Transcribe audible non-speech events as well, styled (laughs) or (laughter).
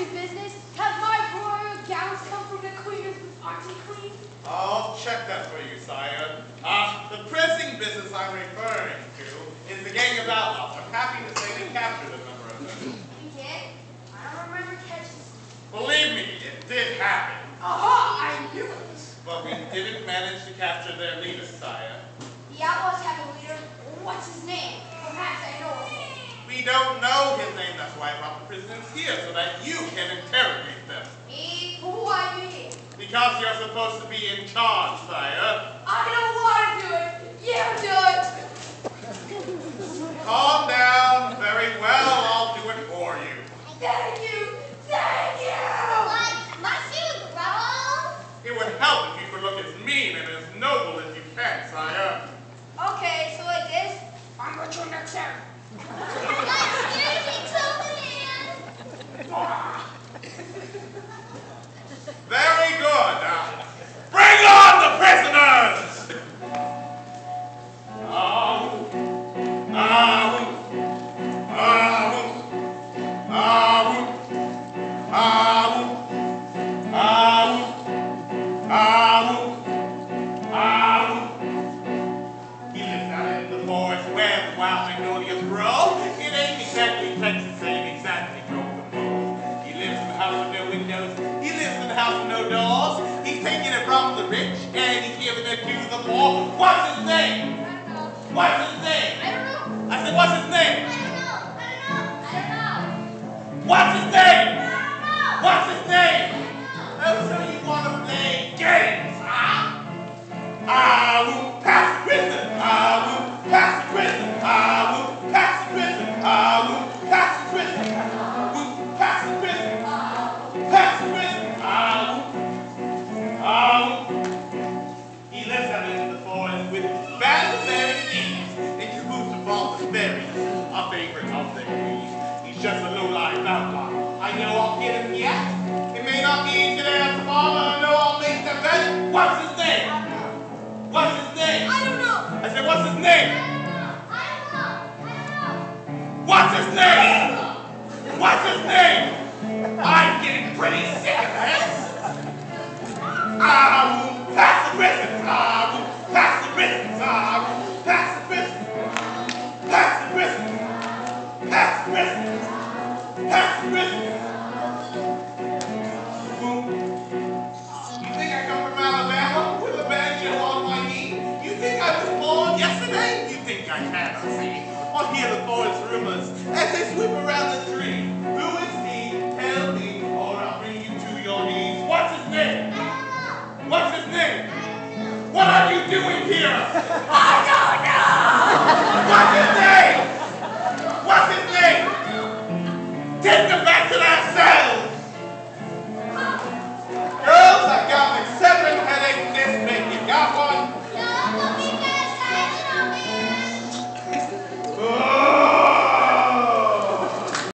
me business. Have my royal gowns come from the queen of arty queen? I'll check that for you, sire. Ah, the pressing business I'm referring to is the gang of outlaws. I'm happy to say they captured a number of them. You did? I don't remember catching. Believe me, it did happen. Aha! I knew it. But we didn't manage to capture their leader, sire. The outlaws have a leader. What's his name? Perhaps I know him. We don't know his name, that's why I brought the prisoners here, so that you can interrogate them. Me? Why me? Because you're supposed to be in charge, sire. I don't want to do it. You do it. Calm down. Very well, I'll do it for you. Thank you. Thank you. What? Must you growl? It would help if you could look as mean and as noble as you can, sire. Okay, so it is. this. I'm going to next time. (laughs) Excuse me, to the man. Very good. Now, bring on the prisoners! Ah, ah, ah, ah, ah, ah, ah, lives out in the from the rich and he's giving it to the poor. What's his name? I don't know. What's his name? I don't know. I said, what's his I name? don't know. I don't know. I don't know. What's his name? I don't know. What's his name? I don't know. Oh, so you want to play games, ah. ah, huh? I will pass prison. Ah, I will pass prison. I will pass prison. I will pass prison. Of. He's just a low-life outlaw. I know I'll get him yet. It may not be today or tomorrow, but I know I'll make the bet. What's his name? I don't know. What's his name? I don't know. I said, what's his name? I don't know. I don't know. I don't know. What's his name? What's his name? I'm getting pretty sick I cannot see? Or hear the forest rumors as they sweep around the tree? Who is